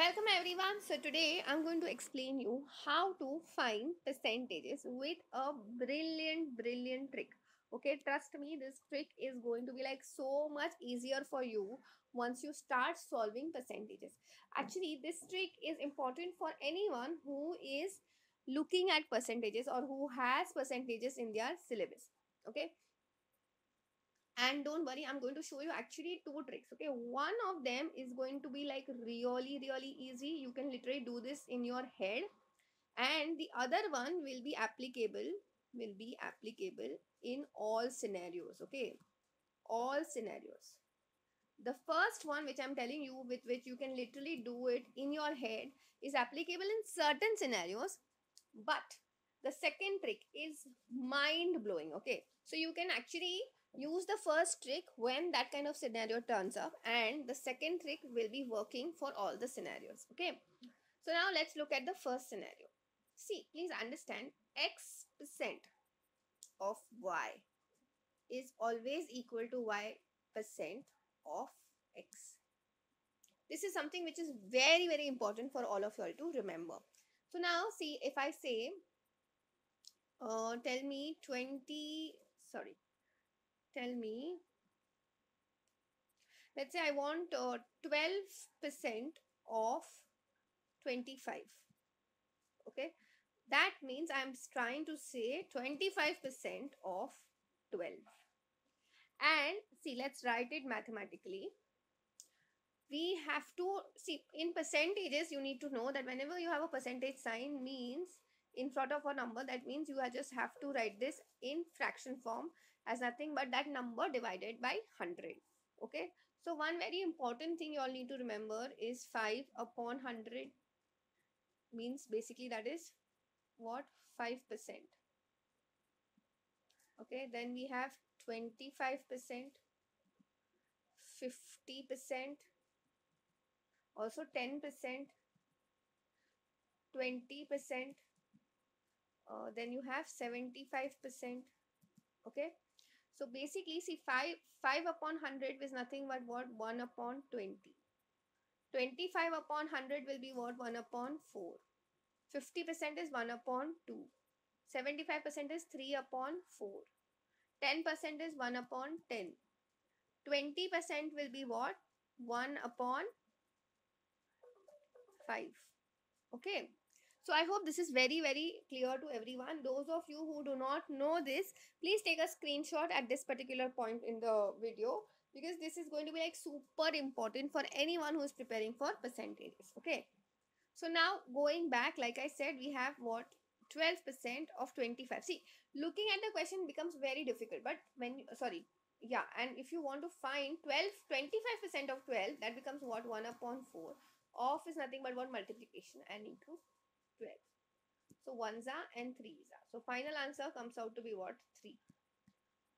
Welcome everyone. So today I'm going to explain you how to find percentages with a brilliant brilliant trick. Okay, trust me this trick is going to be like so much easier for you once you start solving percentages. Actually this trick is important for anyone who is looking at percentages or who has percentages in their syllabus. Okay, and don't worry i'm going to show you actually two tricks okay? One of them is going to be like really really easy. You can literally do this in your head. And the other one will be applicable will be applicable in all scenarios okay? All scenarios. The first one which i'm telling you with which you can literally do it in your head is applicable in certain scenarios. But the second trick is mind blowing okay? So you can actually use the first trick when that kind of scenario turns up and the second trick will be working for all the scenarios okay? So now let's look at the first scenario. See please understand x percent of y is always equal to y percent of x. This is something which is very very important for all of you all to remember. So now see if i say uh, tell me 20 sorry tell me. Let's say i want uh, 12% of 25 okay? That means i'm trying to say 25% of 12 and see let's write it mathematically. We have to see in percentages you need to know that whenever you have a percentage sign means in front of a number that means you just have to write this in fraction form as nothing but that number divided by 100 okay? So one very important thing you all need to remember is 5 upon 100 means basically that is what? 5% okay? Then we have 25% 50% also 10% 20% uh, then you have 75% okay so basically see 5 5 upon 100 is nothing but what? 1 upon 20 25 upon 100 will be what? 1 upon 4 50% is 1 upon 2 75% is 3 upon 4 10% is 1 upon 10 20% will be what? 1 upon 5 okay so I hope this is very, very clear to everyone. Those of you who do not know this, please take a screenshot at this particular point in the video because this is going to be like super important for anyone who is preparing for percentages. Okay. So now going back, like I said, we have what 12% of 25. See, looking at the question becomes very difficult. But when, sorry, yeah. And if you want to find 12, 25% of 12, that becomes what 1 upon 4. Off is nothing but what multiplication and into 12. So 1s are and 3s are. So final answer comes out to be what? 3.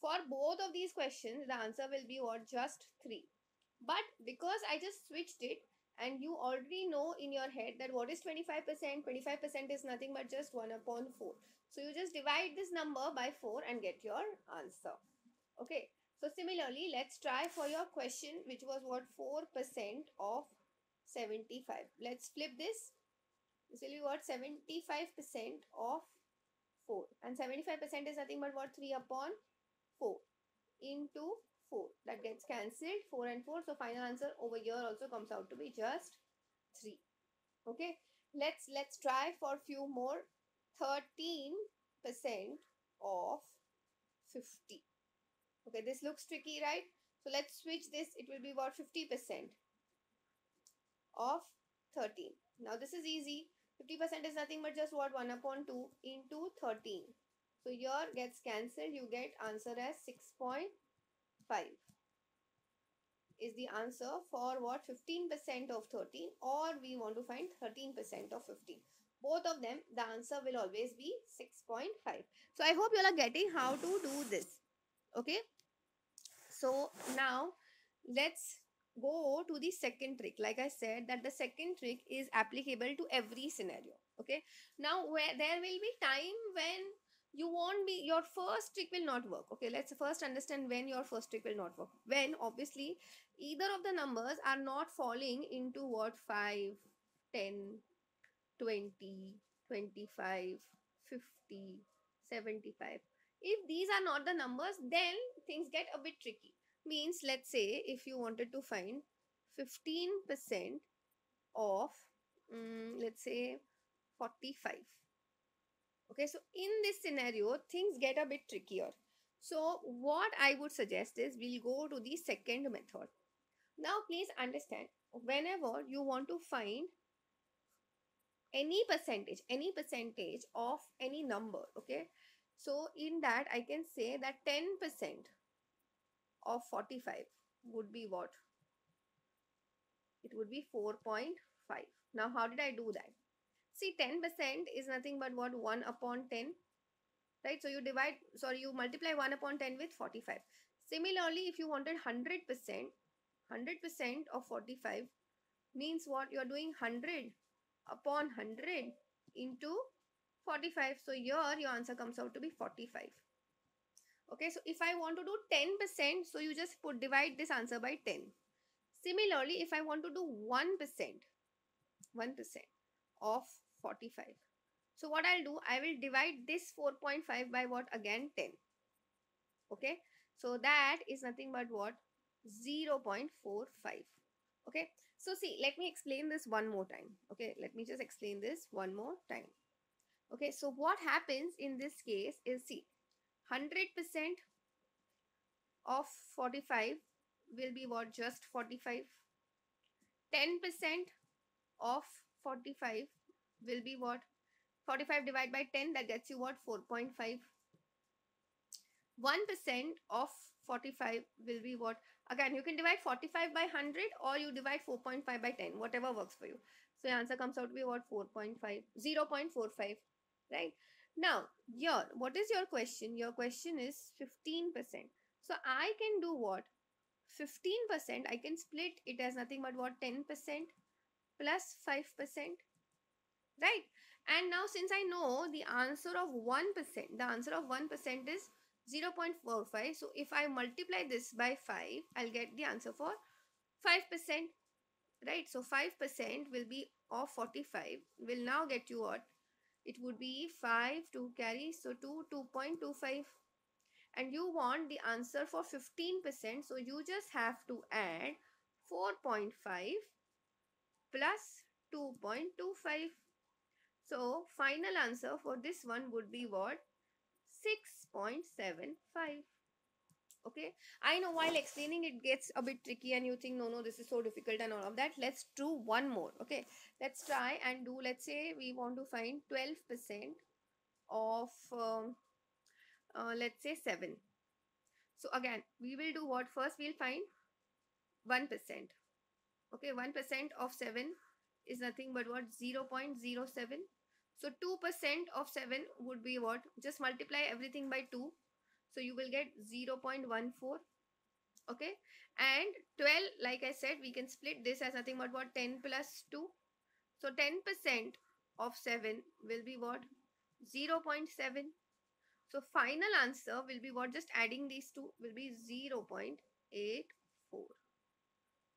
For both of these questions, the answer will be what? Just 3. But because I just switched it and you already know in your head that what is 25%? 25% is nothing but just 1 upon 4. So you just divide this number by 4 and get your answer. Okay. So similarly, let's try for your question which was what 4% of 75. Let's flip this will be what 75% of 4 and 75% is nothing but what? 3 upon 4 into 4 that gets cancelled. 4 and 4 so final answer over here also comes out to be just 3 okay? Let's let's try for few more. 13% of 50 okay this looks tricky right? So let's switch this. It will be about 50% of 13 now this is easy 50% is nothing but just what 1 upon 2 into 13. So here gets cancelled. You get answer as 6.5 is the answer for what 15% of 13 or we want to find 13% of 15. Both of them the answer will always be 6.5. So I hope you all are getting how to do this. Okay. So now let's go to the second trick like i said that the second trick is applicable to every scenario okay now where there will be time when you won't be your first trick will not work okay let's first understand when your first trick will not work when obviously either of the numbers are not falling into what 5 10, 20, 25, 50, 75. If these are not the numbers, then things get a bit tricky. Means, let's say if you wanted to find 15% of, um, let's say, 45. Okay, so in this scenario, things get a bit trickier. So what I would suggest is we'll go to the second method. Now please understand, whenever you want to find any percentage, any percentage of any number, okay? So in that I can say that 10% of 45 would be what? It would be 4.5. Now how did I do that? See 10% is nothing but what 1 upon 10 right so you divide sorry you multiply 1 upon 10 with 45 similarly if you wanted 100% 100% of 45 means what you are doing 100 upon 100 into 45 so here your answer comes out to be 45 okay so if i want to do 10% so you just put divide this answer by 10 similarly if i want to do 1% 1% of 45 so what I'll do, I will divide this 4.5 by what again 10. Okay. So that is nothing but what 0 0.45. Okay. So see, let me explain this one more time. Okay. Let me just explain this one more time. Okay. So what happens in this case is see 100% of 45 will be what just 45. 10% of 45 will be what? 45 divided by 10 that gets you what? 4.5 1% of 45 will be what? Again you can divide 45 by 100 or you divide 4.5 by 10 whatever works for you. So your answer comes out to be what? 4.5 0.45 right now your what is your question your question is 15% so i can do what 15% i can split it as nothing but what 10% plus 5% right and now since I know the answer of 1%, the answer of 1% is 0.45. So if I multiply this by 5, I'll get the answer for 5%. Right. So 5% will be of 45 will now get you what? It would be 5 to carry. So 2, 2.25. And you want the answer for 15%. So you just have to add 4.5 plus 2.25 so final answer for this one would be what? 6.75. Okay. I know while explaining it gets a bit tricky and you think no, no, this is so difficult and all of that. Let's do one more. Okay. Let's try and do, let's say we want to find 12% of, um, uh, let's say 7. So again, we will do what first? We'll find 1%. Okay. 1% of 7 is nothing but what 0 0.07 so 2% of 7 would be what just multiply everything by 2 so you will get 0 0.14 okay? And 12 like i said we can split this as nothing but what? 10 plus 2 so 10% of 7 will be what? 0 0.7 so final answer will be what? Just adding these two will be 0 0.84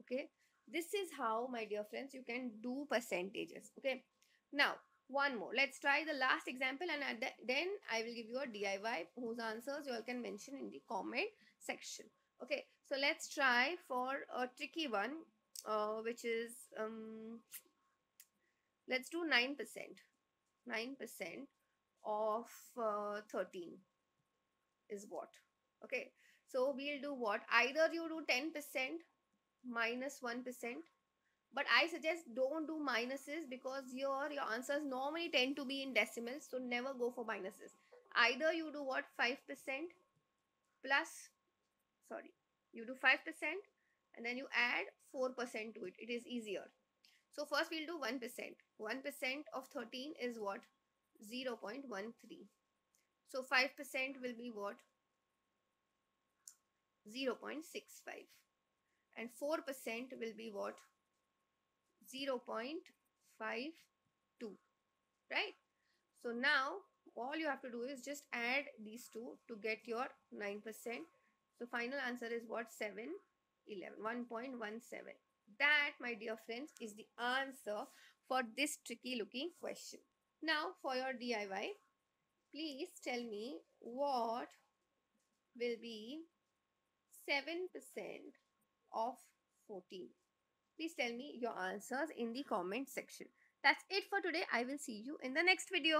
okay? This is how my dear friends you can do percentages okay? Now one more. Let's try the last example and the, then i will give you a diy whose answers you all can mention in the comment section. Okay so let's try for a tricky one uh, which is um let's do 9% 9% of uh, 13 is what? Okay so we'll do what? Either you do 10% minus 1. But I suggest don't do minuses because your, your answers normally tend to be in decimals. So never go for minuses. Either you do what 5% plus, sorry, you do 5% and then you add 4% to it. It is easier. So first we'll do 1%. 1% of 13 is what? 0 0.13. So 5% will be what? 0 0.65 and 4% will be what 0 0.52 right so now all you have to do is just add these two to get your 9% so final answer is what 7 11 1.17 that my dear friends is the answer for this tricky looking question. Now for your DIY, please tell me what will be 7% of 14. Please tell me your answers in the comment section. That's it for today. I will see you in the next video.